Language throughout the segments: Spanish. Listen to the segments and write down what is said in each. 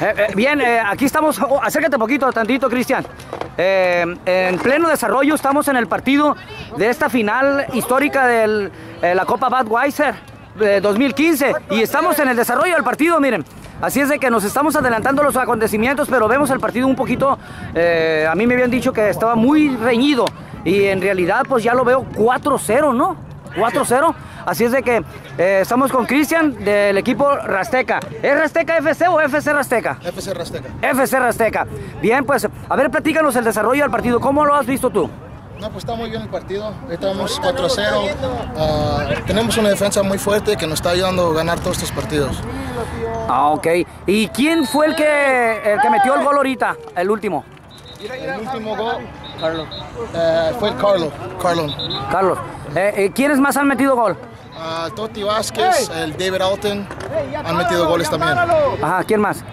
Eh, eh, bien, eh, aquí estamos, oh, acércate poquito, tantito, Cristian. En pleno desarrollo estamos en el partido de esta final histórica de la Copa Budweiser de 2015 y estamos en el desarrollo del partido, miren. Así es de que nos estamos adelantando los acontecimientos, pero vemos el partido un poquito, a mí me habían dicho que estaba muy reñido y en realidad pues ya lo veo 4-0, ¿no? 4-0. Así es de que eh, estamos con Cristian del equipo Rasteca. ¿Es Rasteca FC o FC Rasteca? FC Rasteca. FC Rasteca. Bien, pues, a ver, platícanos el desarrollo del partido. ¿Cómo lo has visto tú? No, pues está muy bien el partido. Estamos 4-0. Ah, tenemos una defensa muy fuerte que nos está ayudando a ganar todos estos partidos. Ah, ok. ¿Y quién fue el que, el que metió el gol ahorita, el último? El último gol Carlos. Eh, fue Carlos. Carlos. Carlos. Eh, ¿Quiénes más han metido gol? Uh, Toti Vázquez, el David Alton han metido goles también. Ajá, ¿quién más?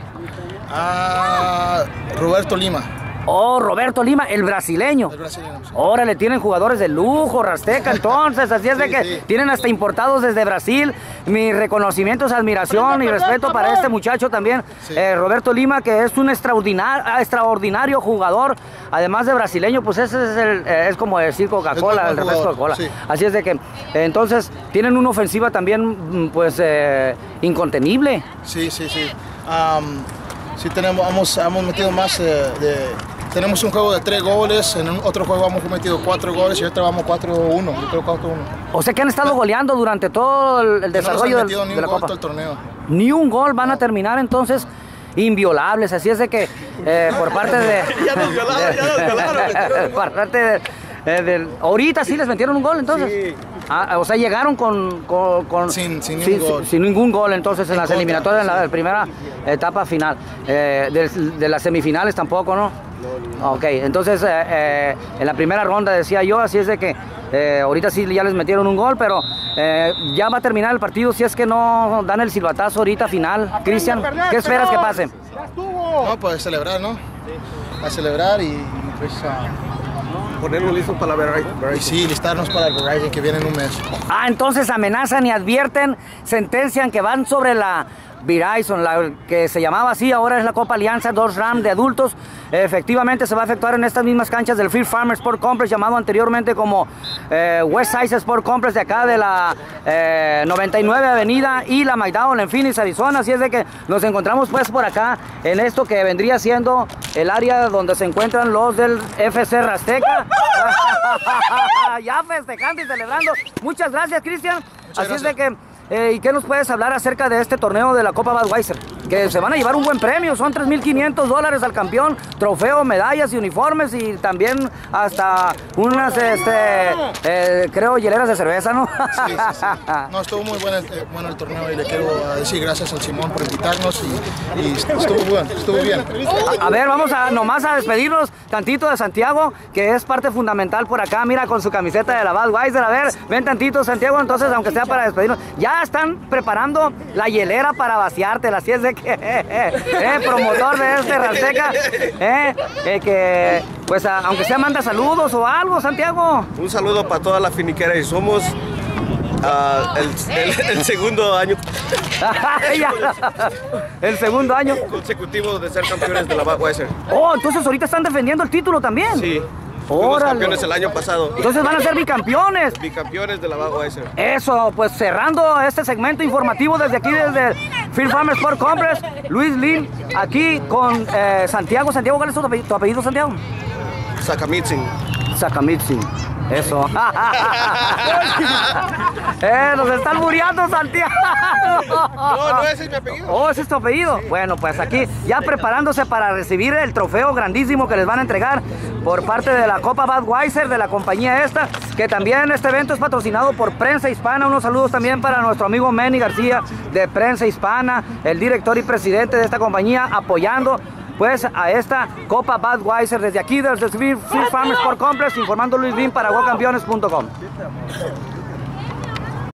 Uh, Roberto Lima. Oh, Roberto Lima, el brasileño. El brasileño. Ahora le tienen jugadores de lujo, Rasteca, entonces, así es de que tienen hasta importados desde Brasil. Mi reconocimiento, admiración y respeto para este muchacho también, eh, Roberto Lima, que es un extraordinario, extraordinario jugador, además de brasileño, pues ese es, el, eh, es como decir Coca-Cola, el refresco de cola. Así es de que, entonces, tienen una ofensiva también, mm, pues, eh, incontenible. Sí, sí, sí. Sí tenemos, hemos, hemos metido más de tenemos un juego de tres goles, en otro juego hemos cometido cuatro goles y otro vamos 4-1. O sea que han estado goleando durante todo el, desarrollo no del, ni de la Copa. Todo el torneo. Ni un gol van a terminar entonces inviolables, así es de que eh, por parte de... ya nos violaron, ya nos violaron. por parte de, eh, ahorita sí les metieron un gol entonces. Sí. Ah, o sea, llegaron con, con, sin, sin, ningún gol. sin, ningún gol entonces en, las eliminatorias, en la primera etapa final. Eh, de, de, las semifinales tampoco, ¿no? Ok, entonces eh, eh, en la primera ronda decía yo, así es de que eh, ahorita sí ya les metieron un gol, pero ya va a terminar el partido si es que no dan el silbatazo ahorita final. Cristian, ¿qué esperas que pase? No, pues celebrar, ¿no? A celebrar y pues ponernos listos para la Verizon. Sí, listarnos para el Verizon que viene en un mes. Ah, entonces amenazan y advierten, sentencian que van sobre la Verizon, la que se llamaba así, ahora es la Copa Alianza 2 RAM de adultos. Efectivamente se va a efectuar en estas mismas canchas del Free Farmer Sport Complex, llamado anteriormente como eh, West Side Sport Complex de acá de la 99 eh, Avenida y la McDowell en Phoenix, Arizona. Así es de que nos encontramos pues por acá en esto que vendría siendo el área donde se encuentran los del FC Rasteca. ya festejando y celebrando. Muchas gracias, Cristian. Así es de que eh, ¿Y qué nos puedes hablar acerca de este torneo de la Copa Budweiser? Que se van a llevar un buen premio, son 3.500 dólares al campeón, trofeo, medallas y uniformes y también hasta unas, este, eh, creo, hieleras de cerveza, ¿no? Sí, sí, sí. No, estuvo muy bueno el, eh, bueno el torneo y le quiero decir gracias al Simón por invitarnos y, estuvo bueno, estuvo bien. A, ver, vamos a nomás a despedirnos tantito de Santiago, que es parte fundamental por acá, mira, con su camiseta de la Budweiser. A ver, ven tantito Santiago, entonces, aunque sea para despedirnos. Ya están preparando la hielera para vaciártela, así es de que, eh, promotor de este Rasteca, eh, eh, que pues aunque sea manda saludos o algo, Santiago. Un saludo para toda la finiquera y somos ah, el, segundo año. el segundo año consecutivo de ser campeones de la Budweiser. Oh, entonces ahorita están defendiendo el título también. Sí. Fuimos campeones el año pasado. Entonces van a ser bicampeones. Bicampeones de la Budweiser. Eso, pues cerrando este segmento informativo desde aquí, desde Phil Farmer Sport Complex, Luis Lin, aquí con eh, Santiago. Santiago, ¿cuál es tu apellido, Santiago? Sakamitzin. Sakamitzin. Eso. eh, nos están muriendo, Santiago. No, no, ese es mi apellido. Oh, ese es tu apellido. Bueno, pues aquí ya preparándose para recibir el trofeo grandísimo que les van a entregar por parte de la Copa Budweiser, de la compañía esta, que también este evento es patrocinado por Prensa Hispana. Unos saludos también para nuestro amigo Manny García de Prensa Hispana, el director y presidente de esta compañía, apoyando pues a esta Copa Budweiser desde aquí, desde Free Farmers Sport Complex, informando Luis Bin para GoCampeones.com.